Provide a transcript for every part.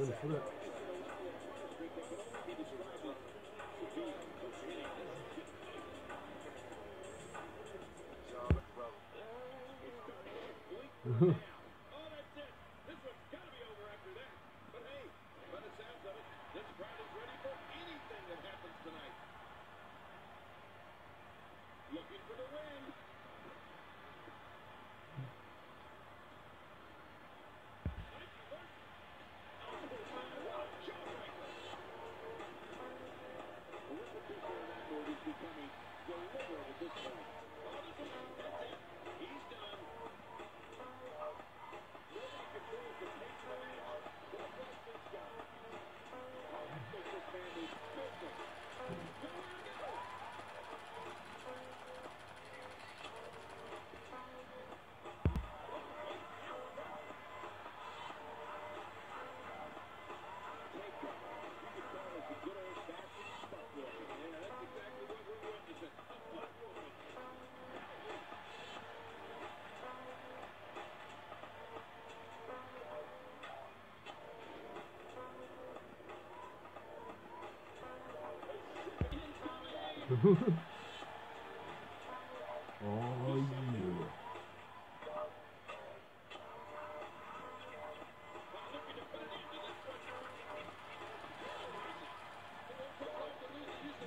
it? Looking oh yeah.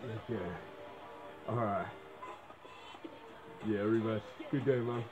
Okay. Alright. Yeah, rematch. Good game, man.